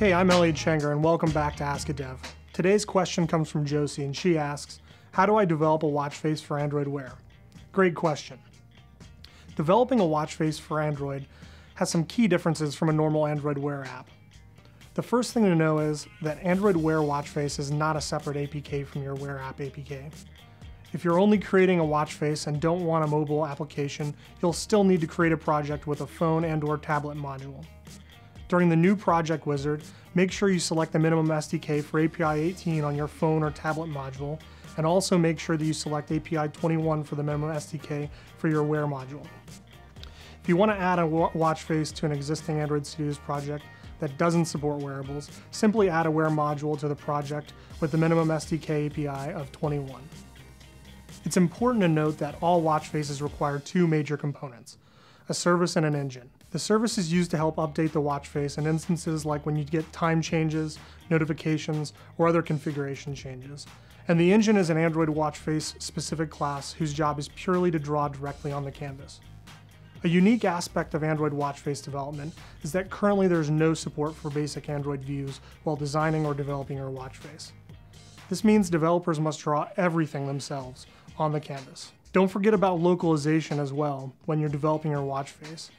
Hey, I'm Elliott Chenger, and welcome back to Ask a Dev. Today's question comes from Josie, and she asks, How do I develop a watch face for Android Wear? Great question. Developing a watch face for Android has some key differences from a normal Android Wear app. The first thing to know is that Android Wear watch face is not a separate APK from your Wear app APK. If you're only creating a watch face and don't want a mobile application, you'll still need to create a project with a phone and or tablet module. During the new project wizard, make sure you select the minimum SDK for API 18 on your phone or tablet module, and also make sure that you select API 21 for the minimum SDK for your Wear module. If you want to add a watch face to an existing Android Studios project that doesn't support wearables, simply add a Wear module to the project with the minimum SDK API of 21. It's important to note that all watch faces require two major components, a service and an engine. The service is used to help update the watch face in instances like when you get time changes, notifications, or other configuration changes. And the engine is an Android watch face specific class whose job is purely to draw directly on the canvas. A unique aspect of Android watch face development is that currently there's no support for basic Android views while designing or developing your watch face. This means developers must draw everything themselves on the canvas. Don't forget about localization as well when you're developing your watch face.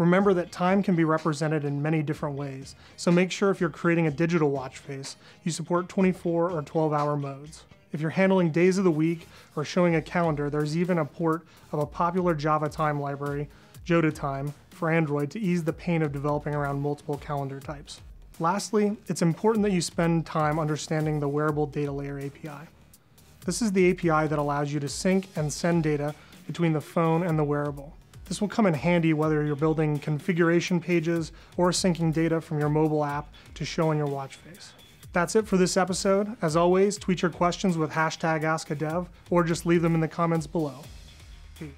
Remember that time can be represented in many different ways, so make sure if you're creating a digital watch face, you support 24 or 12 hour modes. If you're handling days of the week or showing a calendar, there's even a port of a popular Java time library, Joda Time, for Android to ease the pain of developing around multiple calendar types. Lastly, it's important that you spend time understanding the Wearable Data Layer API. This is the API that allows you to sync and send data between the phone and the wearable. This will come in handy whether you're building configuration pages or syncing data from your mobile app to show on your watch face. That's it for this episode. As always, tweet your questions with hashtag AskADev or just leave them in the comments below. Peace.